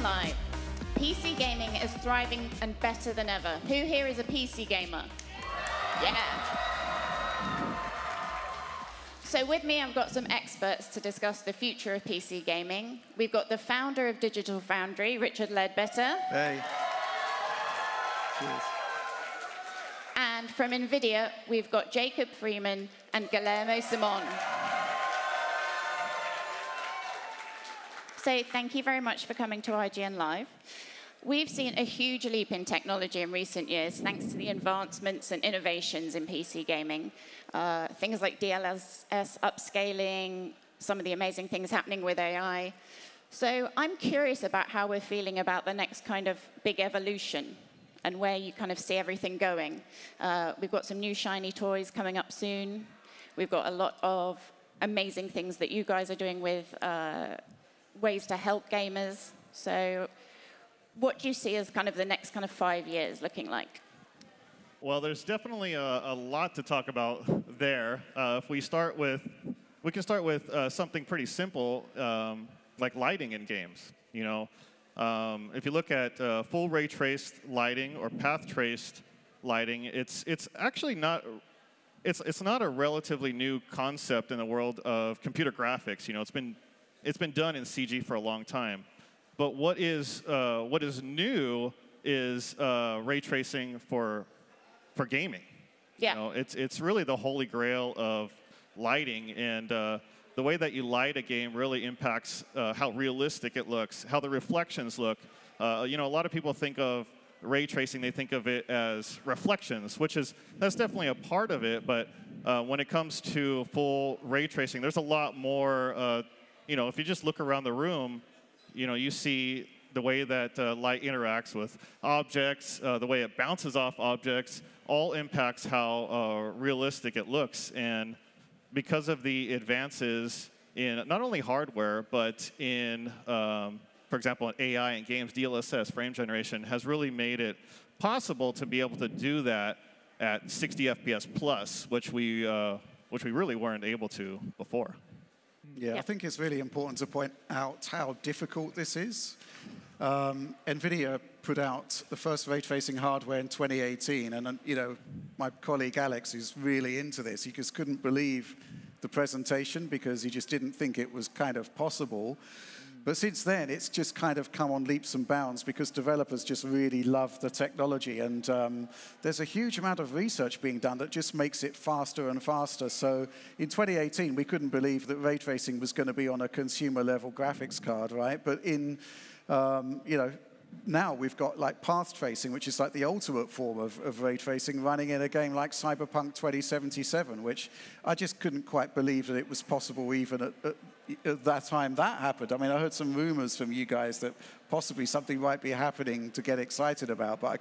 Live. PC gaming is thriving and better than ever. Who here is a PC gamer? Yeah. So with me, I've got some experts to discuss the future of PC gaming. We've got the founder of Digital Foundry, Richard Leadbetter. Hey. Cheers. And from NVIDIA, we've got Jacob Freeman and Guillermo Simon. So thank you very much for coming to IGN Live. We've seen a huge leap in technology in recent years thanks to the advancements and innovations in PC gaming. Uh, things like DLSS upscaling, some of the amazing things happening with AI. So I'm curious about how we're feeling about the next kind of big evolution and where you kind of see everything going. Uh, we've got some new shiny toys coming up soon. We've got a lot of amazing things that you guys are doing with uh, ways to help gamers. So what do you see as kind of the next kind of five years looking like? Well, there's definitely a, a lot to talk about there. Uh, if we start with, we can start with uh, something pretty simple, um, like lighting in games. You know, um, if you look at uh, full ray traced lighting or path traced lighting, it's it's actually not. It's, it's not a relatively new concept in the world of computer graphics. You know, it's been it's been done in CG for a long time. But what is, uh, what is new is uh, ray tracing for, for gaming. Yeah. You know, it's, it's really the holy grail of lighting. And uh, the way that you light a game really impacts uh, how realistic it looks, how the reflections look. Uh, you know, a lot of people think of ray tracing, they think of it as reflections, which is that's definitely a part of it. But uh, when it comes to full ray tracing, there's a lot more uh, you know, if you just look around the room, you know, you see the way that uh, light interacts with objects, uh, the way it bounces off objects, all impacts how uh, realistic it looks. And because of the advances in not only hardware, but in, um, for example, in AI and games, DLSS, frame generation, has really made it possible to be able to do that at 60 FPS plus, which we, uh, which we really weren't able to before. Yeah, yeah, I think it's really important to point out how difficult this is. Um, NVIDIA put out the first ray tracing hardware in 2018, and you know, my colleague Alex is really into this. He just couldn't believe the presentation because he just didn't think it was kind of possible. But since then, it's just kind of come on leaps and bounds because developers just really love the technology. And um, there's a huge amount of research being done that just makes it faster and faster. So in 2018, we couldn't believe that ray tracing was going to be on a consumer level graphics card, right? But in, um, you know, now we've got like path tracing, which is like the ultimate form of, of, ray tracing running in a game like Cyberpunk 2077, which I just couldn't quite believe that it was possible even at, at, at Uh, that time that happened. I mean, I heard some rumors from you guys that possibly something might be happening to get excited about, but I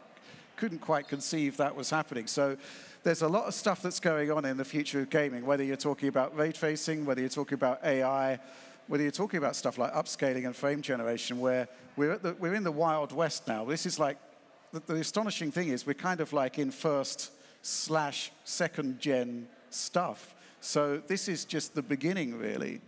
couldn't quite conceive that was happening. So there's a lot of stuff that's going on in the future of gaming, whether you're talking about ray tracing, whether you're talking about AI, whether you're talking about stuff like upscaling and frame generation, where we're, the, we're in the Wild West now. This is like, the, the astonishing thing is we're kind of like in first slash second gen stuff. So this is just the beginning, really.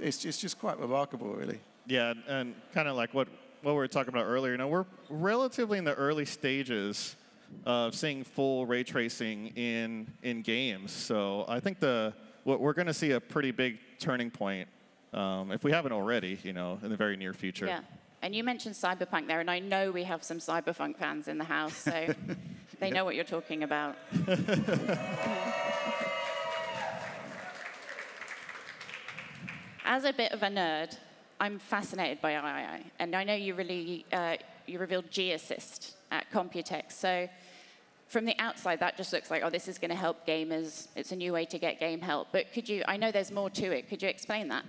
It's, it's just quite remarkable, really. Yeah, and kind of like what, what we were talking about earlier, you know, we're relatively in the early stages of seeing full ray tracing in, in games. So I think the, what we're going to see a pretty big turning point um, if we haven't already, you know, in the very near future. Yeah. And you mentioned Cyberpunk there, and I know we have some Cyberpunk fans in the house, so they know what you're talking about. As a bit of a nerd, I'm fascinated by AI, and I know you really uh, you revealed G-Assist at Computex. So from the outside, that just looks like, oh, this is going to help gamers. It's a new way to get game help. But could you? I know there's more to it. Could you explain that?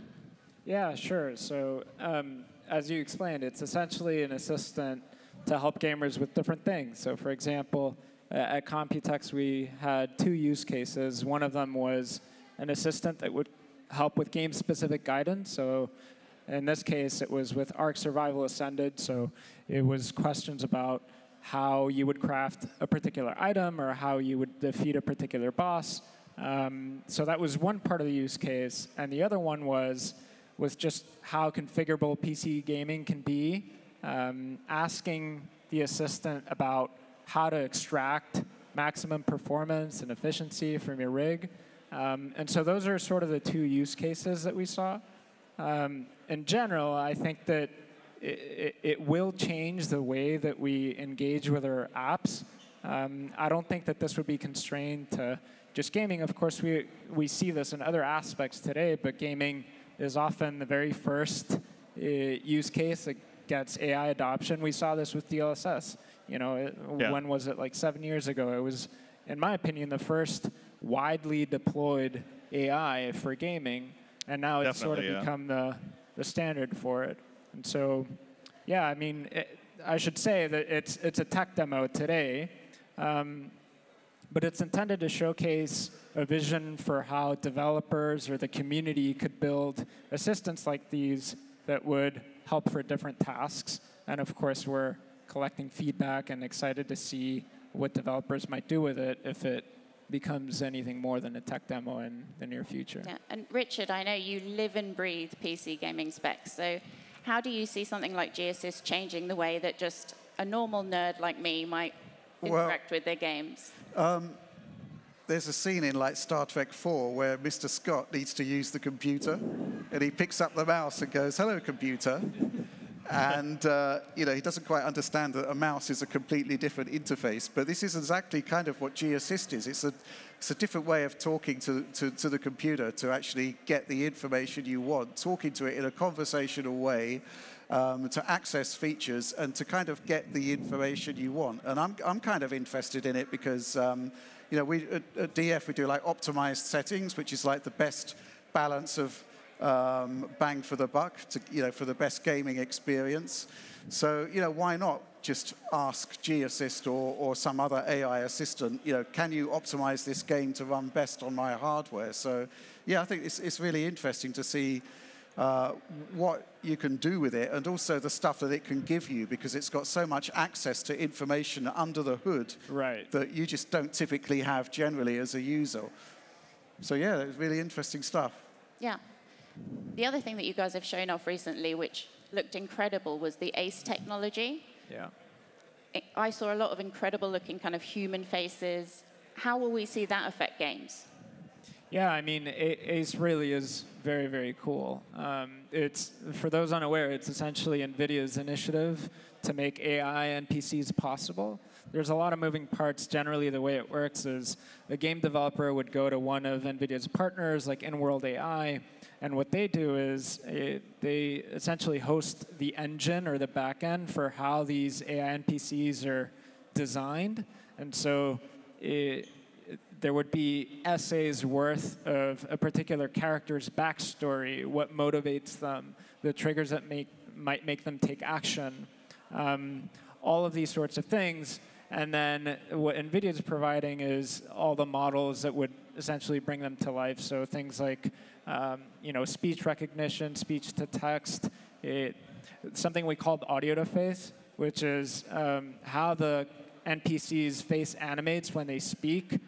Yeah, sure. So um, as you explained, it's essentially an assistant to help gamers with different things. So for example, at Computex, we had two use cases. One of them was an assistant that would help with game-specific guidance. So in this case, it was with Ark Survival Ascended. So it was questions about how you would craft a particular item or how you would defeat a particular boss. Um, so that was one part of the use case. And the other one was with just how configurable PC gaming can be, um, asking the assistant about how to extract maximum performance and efficiency from your rig. Um, and so those are sort of the two use cases that we saw. Um, in general, I think that it, it, will change the way that we engage with our apps. Um, I don't think that this would be constrained to just gaming. Of course, we, we see this in other aspects today, but gaming is often the very first uh, use case that gets AI adoption. We saw this with DLSS. You know, it, yeah. when was it? Like seven years ago. It was, in my opinion, the first widely deployed AI for gaming, and now it's sort of yeah. become the the standard for it. And so, yeah, I mean, it, I should say that it's it's a tech demo today. Um, but it's intended to showcase a vision for how developers or the community could build assistants like these that would help for different tasks. And of course, we're collecting feedback and excited to see what developers might do with it if it becomes anything more than a tech demo in the near future. Yeah. And Richard, I know you live and breathe PC gaming specs. So how do you see something like G-Assist changing the way that just a normal nerd like me might interact well, with their games? Um, there's a scene in like Star Trek 4 where Mr. Scott needs to use the computer, and he picks up the mouse and goes, "Hello, computer." And uh, you know he doesn't quite understand that a mouse is a completely different interface. But this is exactly kind of what G-Assist is. It's a it's a different way of talking to, to, to the computer to actually get the information you want, talking to it in a conversational way um, to access features and to kind of get the information you want. And I'm, I'm kind of interested in it because, um, you know, we, at, at, DF we do like optimized settings, which is like the best balance of um, bang for the buck, to, you know, for the best gaming experience. So, you know, why not just ask G-Assist or, or some other AI assistant, you know, can you optimize this game to run best on my hardware? So, yeah, I think it's, it's really interesting to see uh, what you can do with it and also the stuff that it can give you because it's got so much access to information under the hood right. that you just don't typically have generally as a user. So yeah, it's really interesting stuff. Yeah. The other thing that you guys have shown off recently, which looked incredible, was the ACE technology. Yeah. I saw a lot of incredible looking kind of human faces. How will we see that affect games? Yeah, I mean, ACE really is very, very cool. Um, it's for those unaware, it's essentially NVIDIA's initiative to make AI NPCs possible. There's a lot of moving parts. Generally, the way it works is a game developer would go to one of NVIDIA's partners, like InWorld AI, and what they do is it, they essentially host the engine or the backend for how these AI NPCs are designed. And so it, there would be essays worth of a particular character's backstory, what motivates them, the triggers that make, might make them take action, um, all of these sorts of things. And then what NVIDIA is providing is all the models that would essentially bring them to life. So things like um, you know, speech recognition, speech to text, it, something we called audio to face, which is um, how the NPC's face animates when they speak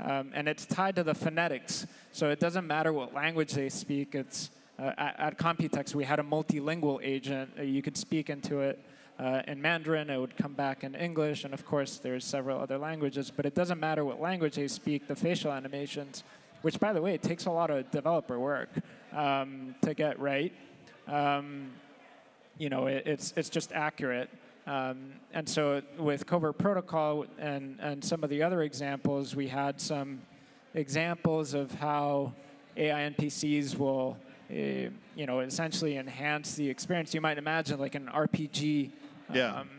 um, and it's tied to the phonetics. So it doesn't matter what language they speak. It's uh, at, at, Computex we had a multilingual agent. Uh, you could speak into it uh, in Mandarin. It would come back in English, and of course there's several other languages. But it doesn't matter what language they speak. The facial animations, which by the way, it takes a lot of developer work um, to get right. Um, you know, it, it's it's just accurate. Um, and so with Covert Protocol and, and some of the other examples, we had some examples of how AI NPCs will, uh, you know, essentially enhance the experience. You might imagine like an RPG. Yeah. Um,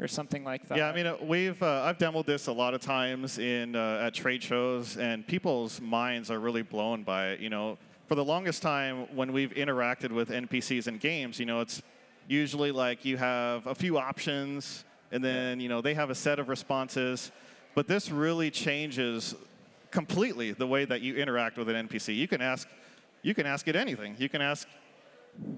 or something like that. Yeah, I mean, uh, we've uh, I've demoed this a lot of times in uh, at trade shows, and people's minds are really blown by it. You know, for the longest time when we've interacted with NPCs in games, you know, it's usually like you have a few options and then you know they have a set of responses. But this really changes completely the way that you interact with an npc you can ask you can ask it anything. You can ask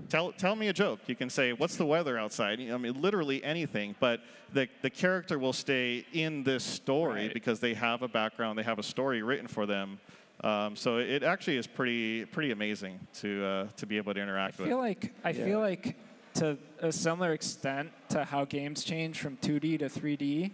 tell, tell me a joke. You can say what's the weather outside? I mean literally anything. But the, the character will stay in this story right. because they have a background they have a story written for them. Um, so it actually is pretty pretty amazing to uh, to be able to interact I with. feel like I Yeah. feel like to a similar extent to how games change from 2D to 3D,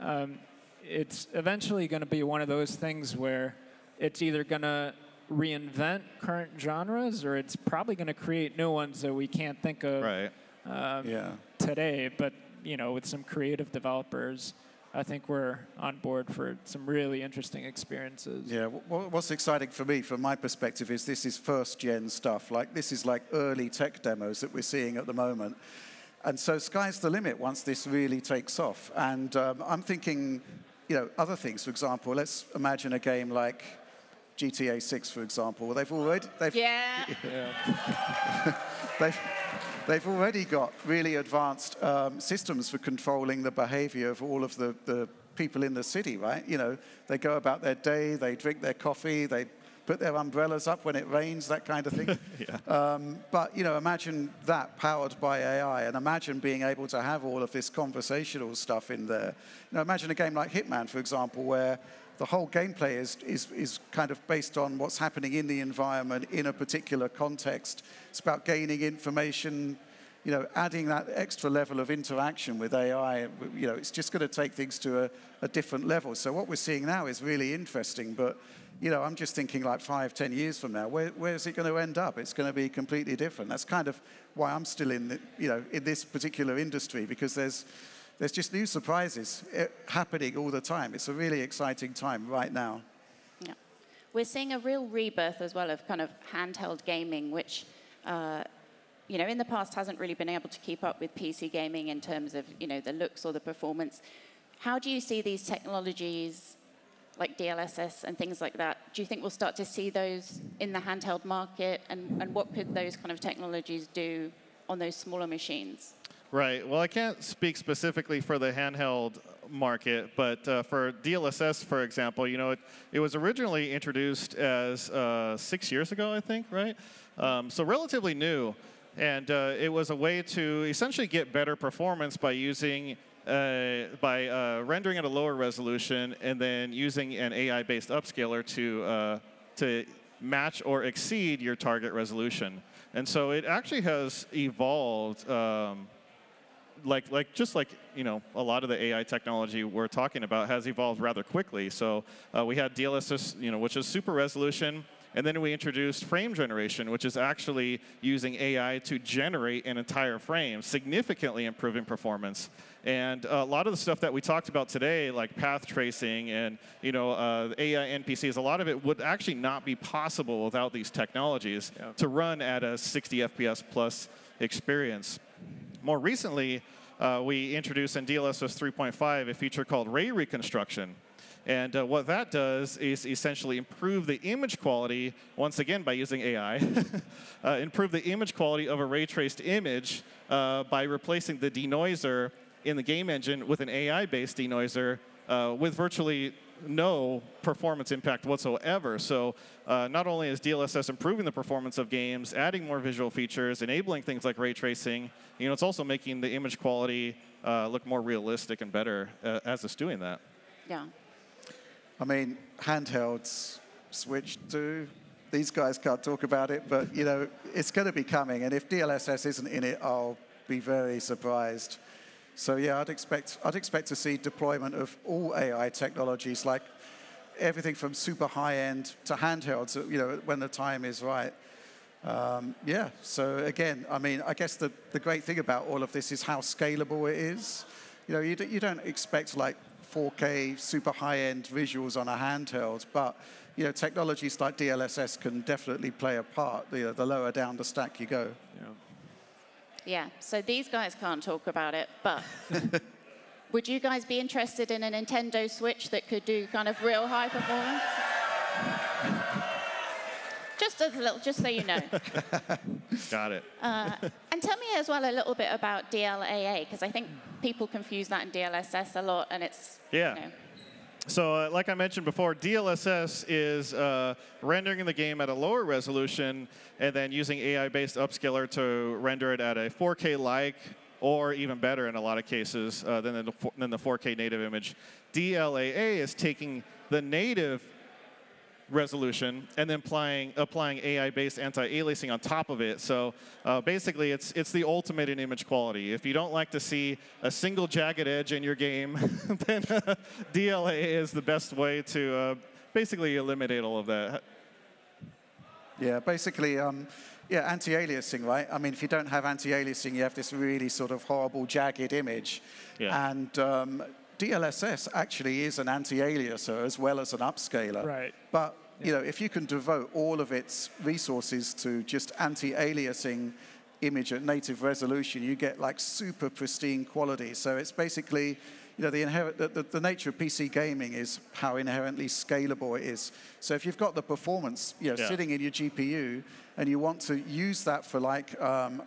um, it's eventually going to be one of those things where it's either going to reinvent current genres or it's probably going to create new ones that we can't think of right. um, Yeah. today. But you know, with some creative developers, I think we're on board for some really interesting experiences. Yeah, wh- wh- what's exciting for me, from my perspective, is this is first gen stuff. Like, this is like early tech demos that we're seeing at the moment. And so, sky's the limit once this really takes off. And um, I'm thinking, you know, other things. For example, let's imagine a game like GTA 6, for example. They've already, they've, Yeah. they've, they've already got really advanced um, systems for controlling the behavior of all of the, the people in the city, right? You know, they go about their day, they drink their coffee, they put their umbrellas up when it rains, that kind of thing. um, but, you know, imagine that powered by AI and imagine being able to have all of this conversational stuff in there. You know, imagine a game like Hitman, for example, where the whole gameplay is, is, is kind of based on what's happening in the environment in a particular context. It's about gaining information, you know, adding that extra level of interaction with AI. You know, it's just going to take things to a, a different level. So what we're seeing now is really interesting, but you know, I'm just thinking like five, ten years from now, where, where is it going to end up? It's going to be completely different. That's kind of why I'm still in, the, you know, in this particular industry because there's, there's just new surprises eh, happening all the time. It's a really exciting time right now. Yeah. We're seeing a real rebirth as well of kind of handheld gaming, which, uh, you know, in the past hasn't really been able to keep up with PC gaming in terms of, you know, the looks or the performance. How do you see these technologies like DLSS and things like that? Do you think we'll start to see those in the handheld market? And, and what could those kind of technologies do on those smaller machines? Right. Well, I can't speak specifically for the handheld market, but uh, for DLSS, for example, you know, it, it was originally introduced as uh, six years ago, I think, right? Um, so relatively new. And uh, it was a way to essentially get better performance by using, uh, by uh, rendering at a lower resolution and then using an AI-based upscaler to, uh, to match or exceed your target resolution. And so it actually has evolved um, like like just like you know a lot of the AI technology we're talking about has evolved rather quickly. So uh, we had DLSS, you know, which is super resolution, and then we introduced frame generation, which is actually using AI to generate an entire frame, significantly improving performance. And a lot of the stuff that we talked about today, like path tracing and you know uh, AI NPCs, a lot of it would actually not be possible without these technologies to run at a 60 FPS plus experience. More recently, uh, we introduced in DLSS 3.5 a feature called ray reconstruction. And uh, what that does is essentially improve the image quality, once again by using AI, uh, improve the image quality of a ray traced image uh, by replacing the denoiser in the game engine with an AI based denoiser uh, with virtually no performance impact whatsoever. So uh, not only is DLSS improving the performance of games, adding more visual features, enabling things like ray tracing, you know, it's also making the image quality uh, look more realistic and better uh, as it's doing that. Yeah. I mean, handhelds Switch 2. These guys can't talk about it, but you know, it's going to be coming. And if DLSS isn't in it, I'll be very surprised. So yeah, I'd expect I'd expect to see deployment of all AI technologies, like everything from super high end to handhelds. You know, when the time is right. Um, yeah. So again, I mean, I guess the, the great thing about all of this is how scalable it is. You know, you, you don't expect like 4K super high-end visuals on a handheld, but you know, technologies like DLSS can definitely play a part. The, the lower down the stack you go. Yeah, so these guys can't talk about it, but would you guys be interested in a Nintendo Switch that could do kind of real high performance? just as a little, just so you know. Got it. Uh, and tell me as well a little bit about DLAA, because I think people confuse that in DLSS a lot, and it's Yeah. You know, So, uh, like I mentioned before, DLSS is uh, rendering the game at a lower resolution and then using AI-based upscaler to render it at a 4K-like or even better in a lot of cases uh, than, the, than the 4K native image. DLAA is taking the native resolution and then applying, applying AI-based anti-aliasing on top of it. So uh, basically, it's, it's the ultimate in image quality. If you don't like to see a single jagged edge in your game, then uh, DLAA is the best way to uh, basically eliminate all of that. Yeah, basically, um, yeah, anti-aliasing, right? I mean, if you don't have anti-aliasing, you have this really sort of horrible jagged image. Yeah. And um, DLSS actually is an anti-aliaser as well as an upscaler. Right. But you know, if you can devote all of its resources to just anti-aliasing image at native resolution, you get like super pristine quality. So it's basically, you know, the, inherent, the, the, the, nature of PC gaming is how inherently scalable it is. So if you've got the performance, you know, Yeah. sitting in your GPU, and you want to use that for like um,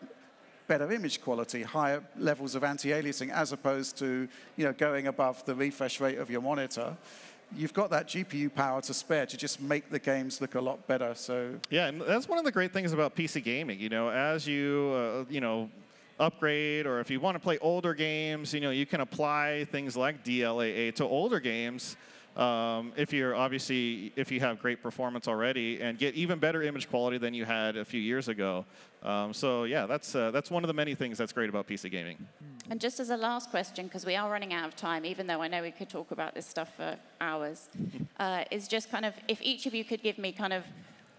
better image quality, higher levels of anti-aliasing, as opposed to you know going above the refresh rate of your monitor. You've got that GPU power to spare to just make the games look a lot better. So Yeah, and that's one of the great things about PC gaming. You know, as you uh, you know upgrade, or if you want to play older games, you know, you can apply things like DLAA to older games. Um, if you're obviously if you have great performance already and get even better image quality than you had a few years ago. Um, so yeah, that's uh, that's one of the many things that's great about PC gaming. And just as a last question, because we are running out of time, even though I know we could talk about this stuff for hours, uh, is just kind of if each of you could give me kind of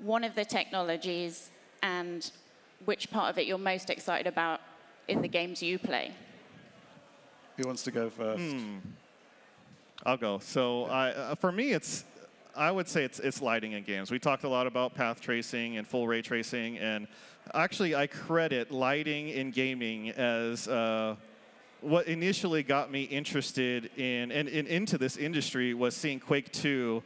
one of the technologies and which part of it you're most excited about in the games you play. who wants to go first? I'll go. So I, uh, for me, it's I would say it's it's lighting in games. We talked a lot about path tracing and full ray tracing, and actually I credit lighting in gaming as uh, what initially got me interested in and, and into this industry was seeing Quake 2.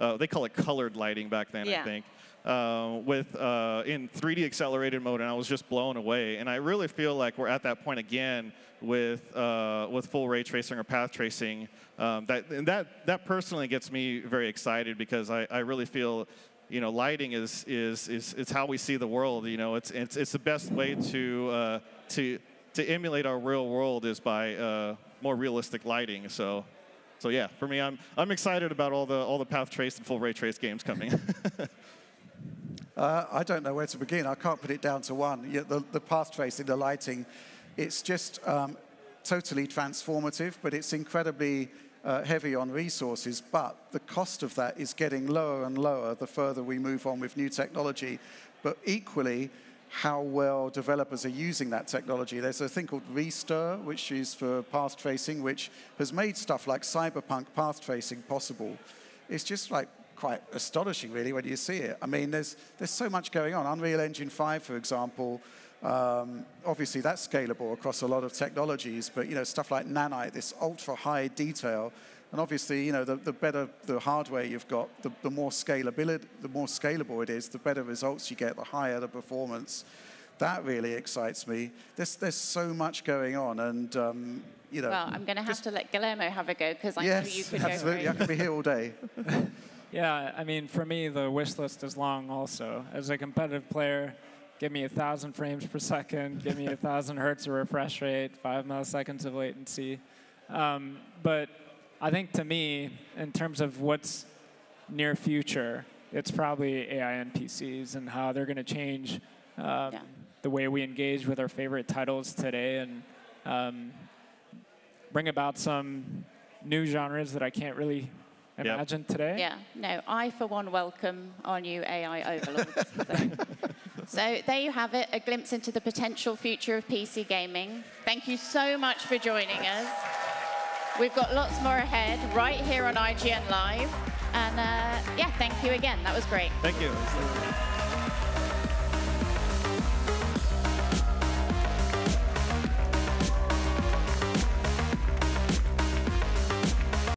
Uh, they call it colored lighting back then, Yeah. I think. Uh, with uh, in 3D accelerated mode, and I was just blown away. And I really feel like we're at that point again with uh, with full ray tracing or path tracing. Um, that and that that personally gets me very excited because I, I really feel, you know, lighting is is is it's how we see the world. You know, it's it's it's the best way to uh, to to emulate our real world is by uh, more realistic lighting. So. So yeah, for me, I'm I'm excited about all the all the path trace and full ray trace games coming. Uh, I don't know where to begin. I can't put it down to one. The, the path tracing, the lighting, it's just um, totally transformative, but it's incredibly uh, heavy on resources. But the cost of that is getting lower and lower the further we move on with new technology. But equally, how well developers are using that technology. There's a thing called ReSTIR, which is for path tracing, which has made stuff like cyberpunk path tracing possible. It's just like quite astonishing, really, when you see it. I mean, there's there's so much going on. Unreal Engine 5, for example, um, obviously that's scalable across a lot of technologies, but you know stuff like nanite, this ultra high detail, and obviously you know the, the better the hardware you've got, the, the more scalability, the more scalable it is, the better results you get, the higher the performance. That really excites me. There's there's so much going on, and um, you know. Well, I'm going to have to let Guillermo have a go because I know you could absolutely. go I very could be here all day. Yeah, I mean, for me, the wish list is long also. As a competitive player, give me a thousand frames per second, give me a thousand hertz of refresh rate, five milliseconds of latency. Um, but I think to me, in terms of what's near future, it's probably AI NPCs and how they're going to change um, Yeah. the way we engage with our favorite titles today and um, bring about some new genres that I can't really Yep. imagine today. Yeah, no, I for one welcome our new AI overlords. so. so there you have it, a glimpse into the potential future of PC gaming. Thank you so much for joining us. We've got lots more ahead right here on IGN Live. And uh, yeah, thank you again. That was great. Thank you.